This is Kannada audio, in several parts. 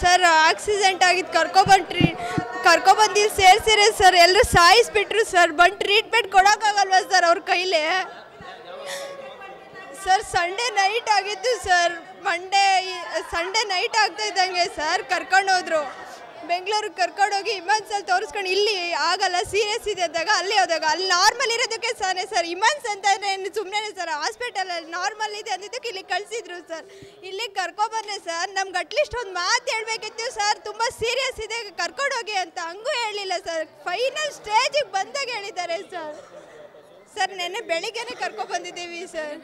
ಸರ್ ಆಕ್ಸಿಡೆಂಟ್ ಆಗಿದ್ದು ಕರ್ಕೊಬಂಟ್ರಿ ಕರ್ಕೊಬಂದು ಸೇರ್ಸಿರಿ ಸರ್ ಎಲ್ಲರೂ ಸಾಯಿಸ್ಬಿಟ್ರು ಸರ್, ಬಂದು ಟ್ರೀಟ್ಮೆಂಟ್ ಕೊಡೋಕ್ಕಾಗಲ್ವ ಸರ್ ಅವ್ರ ಕೈಲಿ? ಸರ್ ಸಂಡೇ ನೈಟ್ ಆಗಿದ್ದು ಸರ್ ಮಂಡೇ ಸಂಡೇ ನೈಟ್ ಆಗ್ತಾ ಇದ್ದಂಗೆ ಸರ್ ಕರ್ಕೊಂಡೋದ್ರು ಬೆಂಗಳೂರಿಗೆ ಕರ್ಕೊಂಡೋಗಿ ಇಮನ್ಸಲ್ಲಿ ತೋರಿಸ್ಕೊಂಡು ಇಲ್ಲಿ ಆಗಲ್ಲ ಸೀರಿಯಸ್ ಇದೆ ಅಂದಾಗ ಅಲ್ಲಿ ಹೋದಾಗ, ಅಲ್ಲಿ ನಾರ್ಮಲ್ ಇರೋದಕ್ಕೆ ಸಾನೆ ಸರ್ ಇಮನ್ಸ್ ಅಂತಂದ್ರೆ ಸುಮ್ಮನೆ ಸರ್ ಹಾಸ್ಪಿಟಲಲ್ಲಿ ನಾರ್ಮಲ್ ಇದೆ ಅಂದಿದ್ದಕ್ಕೆ ಇಲ್ಲಿ ಕಳಿಸಿದ್ರು ಸರ್ ಇಲ್ಲಿ ಕರ್ಕೊಬಂದ್ರೆ ಸರ್ ನಮ್ಗೆ ಅಟ್ಲೀಸ್ಟ್ ಒಂದು ಮಾತು ಹೇಳ್ಬೇಕಿತ್ತು ಸರ್ ತುಂಬ ಸೀರಿಯಸ್ ಇದೆ ಕರ್ಕೊಂಡೋಗಿ ಅಂತ ಹಂಗೂ ಹೇಳಿಲ್ಲ ಸರ್ ಫೈನಲ್ ಸ್ಟೇಜಿಗೆ ಬಂದಾಗ ಹೇಳಿದ್ದಾರೆ ಸರ್ ಸರ್ ನೆನ್ನೆ ಬೆಳಿಗ್ಗೆನೆ ಕರ್ಕೊ ಬಂದಿದ್ದೀವಿ ಸರ್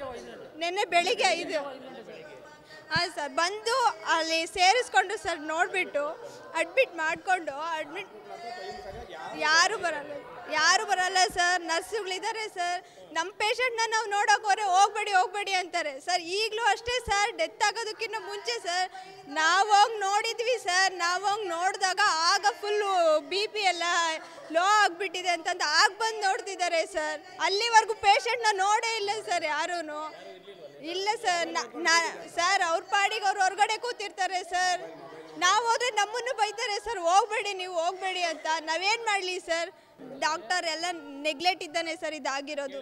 ನೆನ್ನೆ ಬೆಳಿಗ್ಗೆ ಐದು ಹಾಂ ಸರ್, ಬಂದು ಅಲ್ಲಿ ಸೇರಿಸ್ಕೊಂಡು ಸರ್ ನೋಡಿಬಿಟ್ಟು ಅಡ್ಮಿಟ್ ಮಾಡಿಕೊಂಡು ಅಡ್ಮಿಟ್ ಯಾರು ಬರಲ್ಲ ಯಾರು ಬರಲ್ಲ ಸರ್, ನರ್ಸುಗಳಿದ್ದಾರೆ ಸರ್, ನಮ್ಮ ಪೇಷಂಟ್ನ ನಾವು ನೋಡೋಕೆ ಹೋದ್ರೆ ಹೋಗ್ಬೇಡಿ ಹೋಗ್ಬೇಡಿ ಅಂತಾರೆ. ಸರ್, ಈಗಲೂ ಅಷ್ಟೇ ಸರ್ ಡೆತ್ ಆಗೋದಕ್ಕಿಂತ ಮುಂಚೆ ಸರ್, ನಾವು ಹೋಗಿ ನೋಡಿದ್ವಿ ಸರ್, ನಾವು ಹೋಗಿ ನೋಡಿದಾಗ ಆಗ ಫುಲ್ಲು ಬಿ ಪಿ ಎಲ್ಲ ಲೋ ಆಗಿಬಿಟ್ಟಿದೆ ಅಂತಂದು ಆಗ ಬಂದು ನೋಡ್ತಿದ್ದಾರೆ ಸರ್. ಅಲ್ಲಿವರೆಗೂ ಪೇಷಂಟ್ನ ನೋಡೇ ಇಲ್ಲ ಸರ್ ಯಾರೂ ಇಲ್ಲ ಸರ್ ನಾ, ಸರ್ ಹೊರಗಡೆ ಕೂತಿರ್ತಾರೆ ಸರ್. ನಾವು ಹೋದ್ರೆ ನಮ್ಮನ್ನು ಬೈತಾರೆ ಸರ್, ಹೋಗ್ಬೇಡಿ ನೀವು, ಹೋಗ್ಬೇಡಿ ಅಂತ. ನಾವೇನು ಮಾಡಲಿ ಸರ್? ಡಾಕ್ಟರ್ ಎಲ್ಲ ನೆಗ್ಲೆಕ್ಟ್ ಇದ್ದಾನೆ ಸರ್ ಇದಾಗಿರೋದು.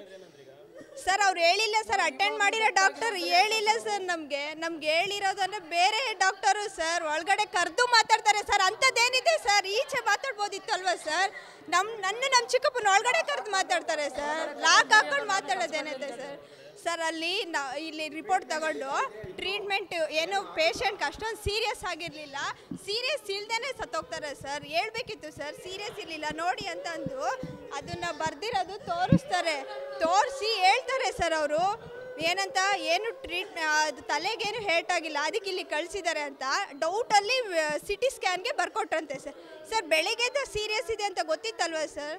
ಸರ್, ಅವ್ರು ಹೇಳಿಲ್ಲ ಸರ್ ಅಟೆಂಡ್ ಮಾಡಿರೋ ಡಾಕ್ಟರ್ ಹೇಳಿಲ್ಲ ಸರ್ ನಮಗೆ. ನಮ್ಗೆ ಹೇಳಿರೋದಂದ್ರೆ ಬೇರೆ ಡಾಕ್ಟರು ಸರ್, ಒಳಗಡೆ ಕರೆದು ಮಾತಾಡ್ತಾರೆ ಸರ್. ಅಂಥದ್ದೇನಿದೆ ಸರ್? ಈಚೆ ಮಾತಾಡ್ಬೋದಿತ್ತು ಅಲ್ವಾ ಸರ್? ನಮ್ಮ ನನ್ನ ನಮ್ಮ ಚಿಕ್ಕಪ್ಪನ ಒಳಗಡೆ ಕರೆದು ಮಾತಾಡ್ತಾರೆ ಸರ್. ಲಾಕ್ ಹಾಕೊಂಡು ಮಾತಾಡೋದೇನಿದೆ ಸರ್? ಸರ್, ಅಲ್ಲಿ ಇಲ್ಲಿ ರಿಪೋರ್ಟ್ ತಗೊಂಡು ಟ್ರೀಟ್ಮೆಂಟ್ ಏನು ಪೇಷಂಟ್ಗೆ ಅಷ್ಟೊಂದು ಸೀರಿಯಸ್ ಆಗಿರಲಿಲ್ಲ. ಸೀರಿಯಸ್ ಇಲ್ದೇ ಸತ್ತೋಗ್ತಾರೆ ಸರ್. ಹೇಳ್ಬೇಕಿತ್ತು ಸರ್ ಸೀರಿಯಸ್ ಇರಲಿಲ್ಲ. ನೋಡಿ ಅಂತ ಅಂದು ಅದನ್ನು ಬರ್ದಿರೋದು ತೋರಿಸ್ತಾರೆ. ತೋರಿಸಿ ಹೇಳ್ತಾರೆ ಸರ್ ಅವರು. ಏನಂತ, ಏನು ಟ್ರೀಟ್ ಅದು ತಲೆಗೇನು ಹೇಟ್ ಆಗಿಲ್ಲ. ಅದಕ್ಕೆ ಇಲ್ಲಿ ಕಳಿಸಿದ್ದಾರೆ ಅಂತ. ಡೌಟಲ್ಲಿ ಸಿಟಿ ಸ್ಕ್ಯಾನ್ಗೆ ಬರ್ಕೊಟ್ರಂತೆ ಸರ್. ಸರ್, ಬೆಳಿಗ್ಗೆ ಸೀರಿಯಸ್ ಇದೆ ಅಂತ ಗೊತ್ತಿತ್ತಲ್ವ ಸರ್?